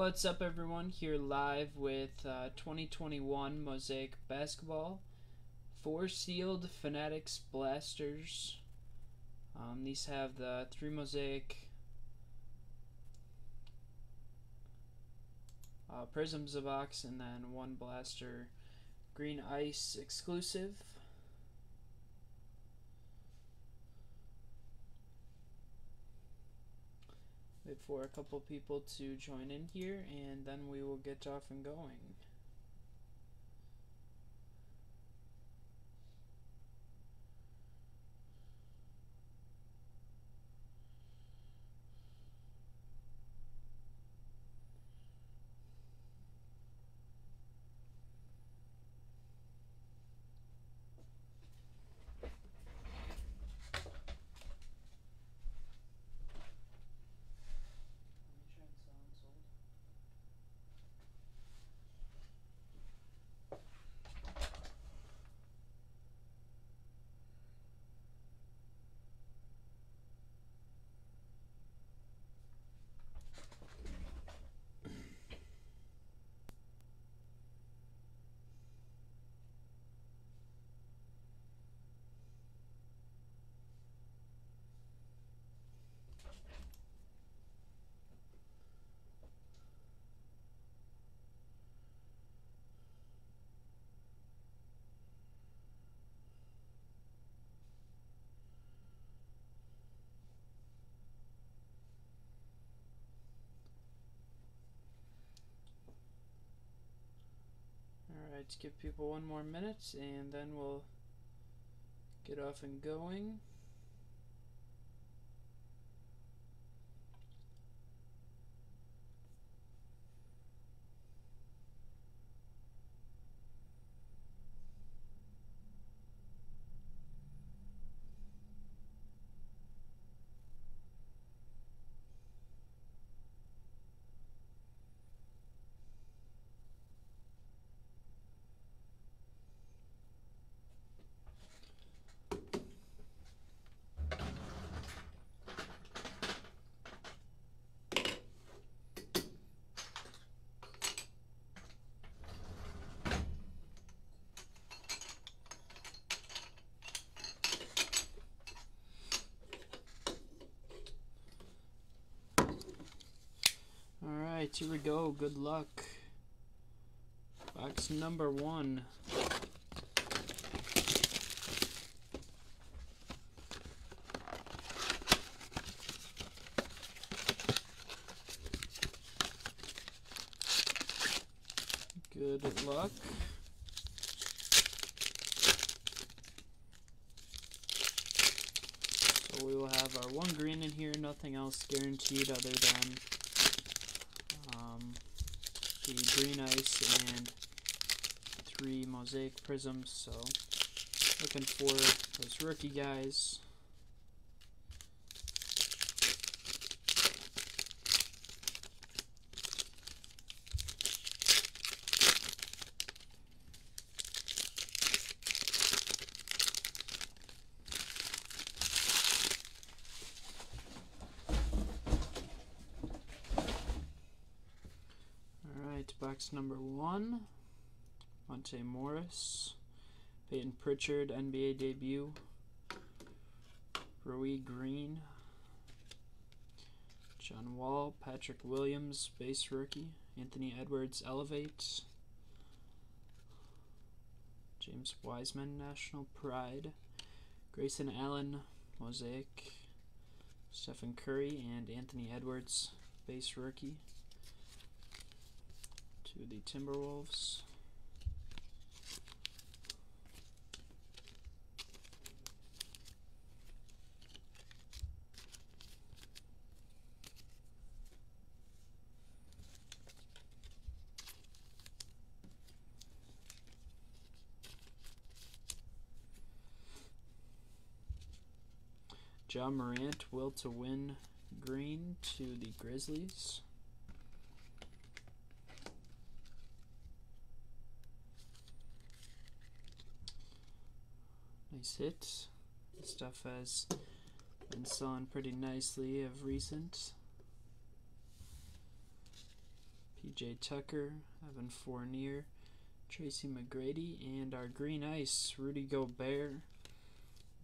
What's up, everyone? Here live with uh, 2021 Mosaic Basketball. Four sealed Fanatics Blasters. Um, these have the three Mosaic uh, Prisms box and then one Blaster Green Ice exclusive. For a couple people to join in here and then we will get off and going. Alright, give people one more minute and then we'll get off and going. Here we go. Good luck. Box number one. Good luck. So we will have our one green in here, nothing else guaranteed other than the green ice and three mosaic prisms. So looking for those rookie guys. Number one. Monte Morris. Payton Pritchard, NBA debut. Rui Green. John Wall, Patrick Williams, base rookie. Anthony Edwards, Elevate. James Wiseman, National Pride. Grayson Allen, Mosaic. Stephen Curry and Anthony Edwards, base rookie to the Timberwolves. Ja Morant will to win green to the Grizzlies. Hit. Stuff has been selling pretty nicely of recent. PJ Tucker, Evan Fournier, Tracy McGrady, and our green ice, Rudy Gobert.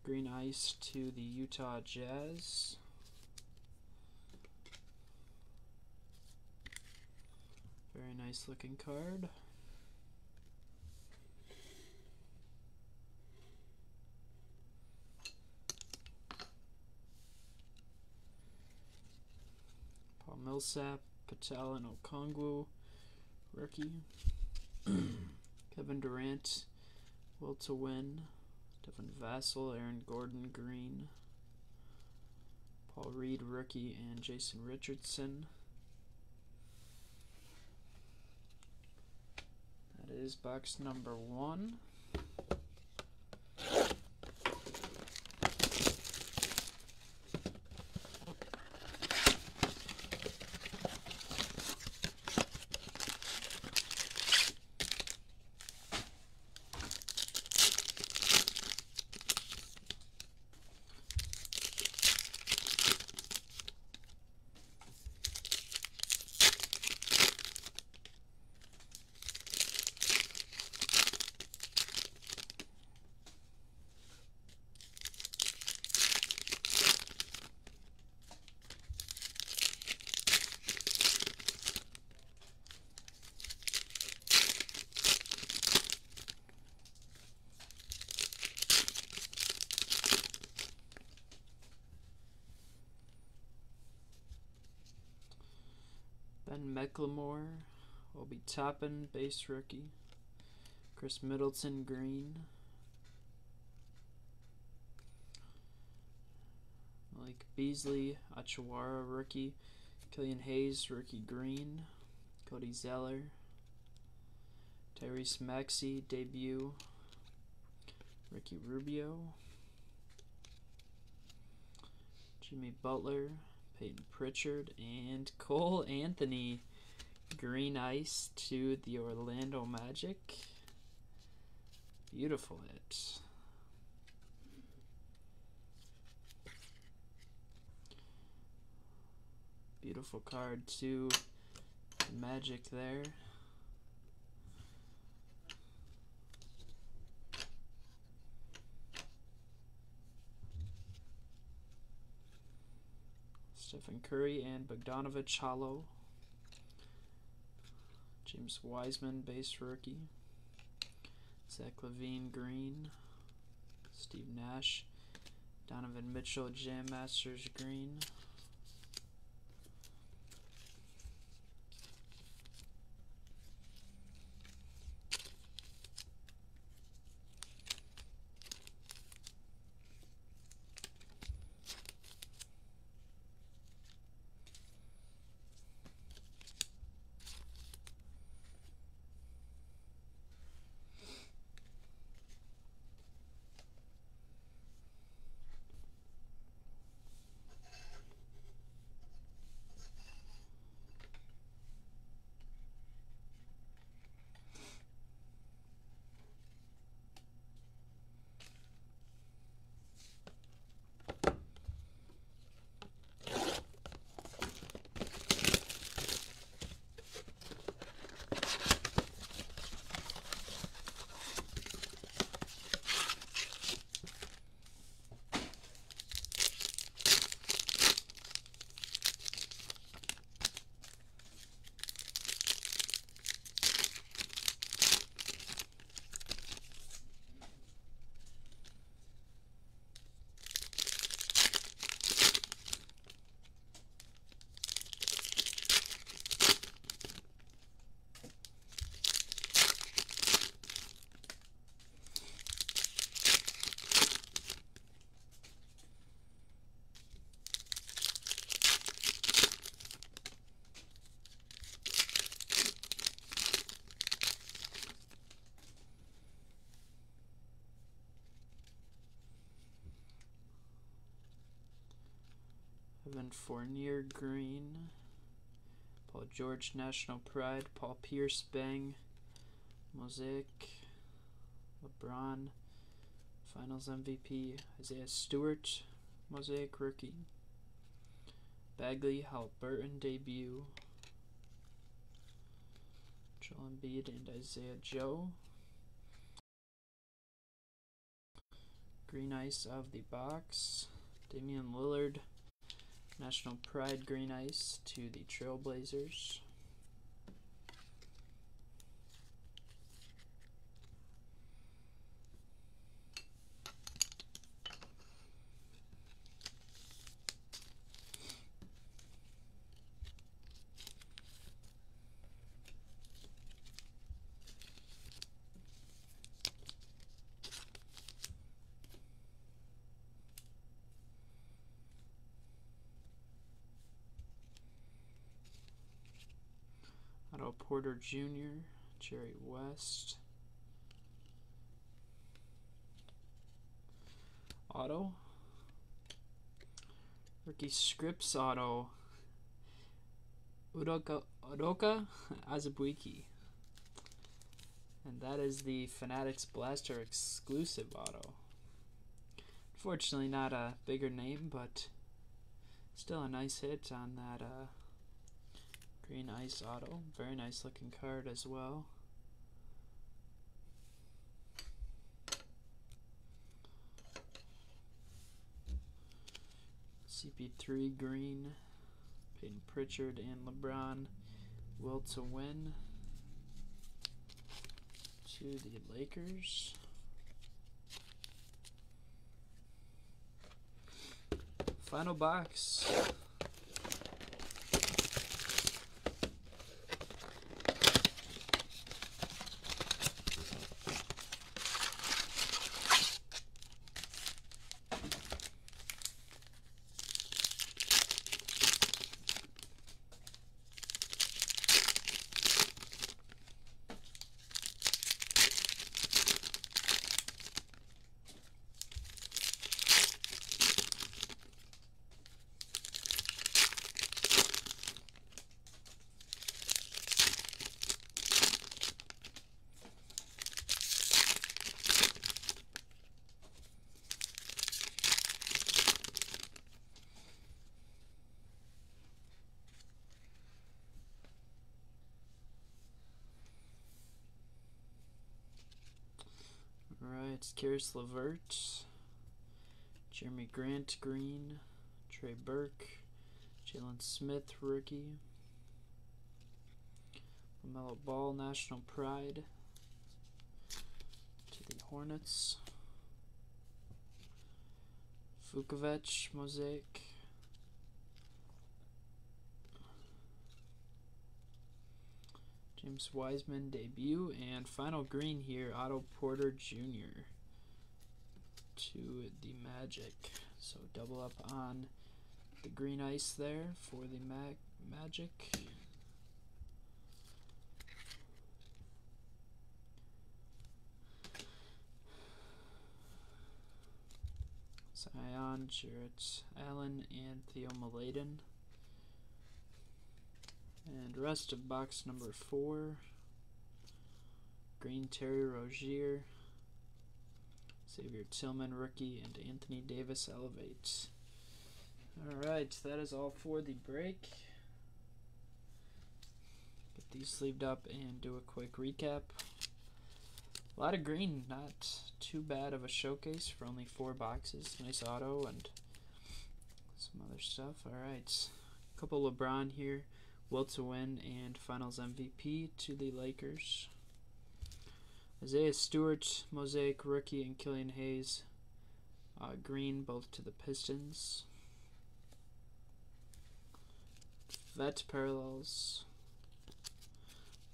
Green ice to the Utah Jazz. Very nice looking card. Millsap, Patel, and Okongwu, rookie. Kevin Durant, Will to Win, Devin Vassell, Aaron Gordon, Green, Paul Reed, rookie, and Jason Richardson. That is box number one. Ben McLemore will be Toppin, base rookie. Khris Middleton, green. Malik Beasley, Achiuwa, rookie. Killian Hayes, rookie, green. Cody Zeller. Tyrese Maxey, debut. Ricky Rubio. Jimmy Butler, Payton Pritchard, and Cole Anthony. Green ice to the Orlando Magic. Beautiful hit. Beautiful card to Magic there. Stephen Curry and Bogdanovich hollow. James Wiseman base rookie. Zach LaVine, green. Steve Nash. Donovan Mitchell Jam Masters green. Evan Fournier green. Paul George National Pride. Paul Pierce Bang. Mosaic. LeBron. Finals MVP. Isaiah Stewart. Mosaic rookie. Bagley Haliburton debut. Joel Embiid and Isaiah Joe. Green Ice of the box. Damian Lillard. National Pride Green Ice to the Trailblazers. Porter Jr., Jerry West. Auto. Rookie Scripts Auto. Udoka, Udoka Azubuike. And that is the Fanatics Blaster exclusive auto. Unfortunately, not a bigger name, but still a nice hit on that uh, Green Ice Auto. Very nice looking card as well. CP3 Green, Payton Pritchard and LeBron. Will to win to the Lakers. Final box. Alright, Caris LeVert, Jerami Grant Green, Trey Burke, Jalen Smith rookie, LaMelo Ball National Pride to the Hornets, Vucevic Mosaic. James Wiseman debut and final green here, Otto Porter Jr. to the Magic. So double up on the green ice there for the Mag Magic. Zion, Jarrett Allen, and Theo Maledon. And rest of box number four. Green Terry Rozier. Xavier Tillman rookie and Anthony Davis elevates. Alright, that is all for the break. Get these sleeved up and do a quick recap. A lot of green, not too bad of a showcase for only four boxes. Nice auto and some other stuff. Alright, a couple LeBron here. Will to win and Finals MVP to the Lakers. Isaiah Stewart, Mosaic rookie, and Killian Hayes, uh, green, both to the Pistons. Vet parallels.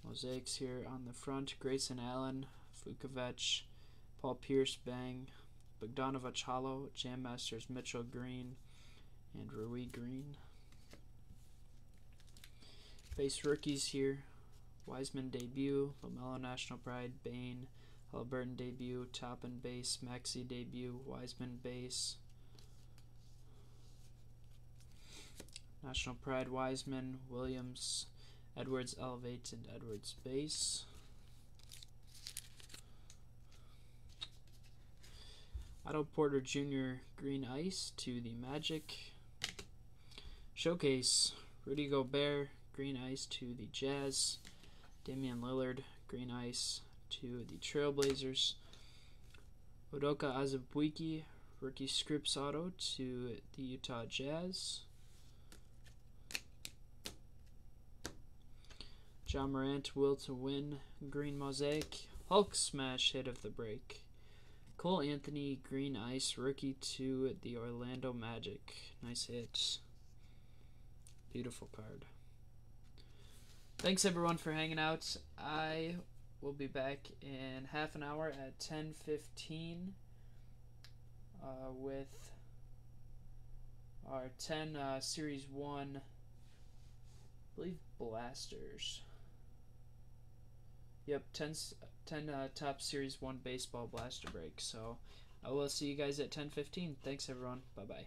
Mosaics here on the front. Grayson Allen, Vucevic, Paul Pierce, Bang, Bogdanovich Hollow, Jam Masters, Mitchell Green, and Rui Green. Base rookies here. Wiseman debut, LaMelo National Pride, Bane, Haliburton debut, Toppin base, Maxey debut, Wiseman base. National Pride, Wiseman, Williams, Edwards elevates, and Edwards base. Otto Porter Jr. Green Ice to the Magic. Showcase Rudy Gobert, Green Ice to the Jazz. Damian Lillard, green ice to the Trailblazers. Udoka Azubuike, rookie scripts auto to the Utah Jazz. Ja Morant will to win green mosaic. Hulk smash hit of the break. Cole Anthony green ice rookie to the Orlando Magic. Nice hit. Beautiful card. Thanks everyone for hanging out. I will be back in half an hour at 10:15 uh, with our 10 uh, Series 1 I believe blasters. Yep, 10, 10 uh, top Series 1 baseball blaster break. So I will see you guys at 10:15. Thanks everyone. Bye-bye.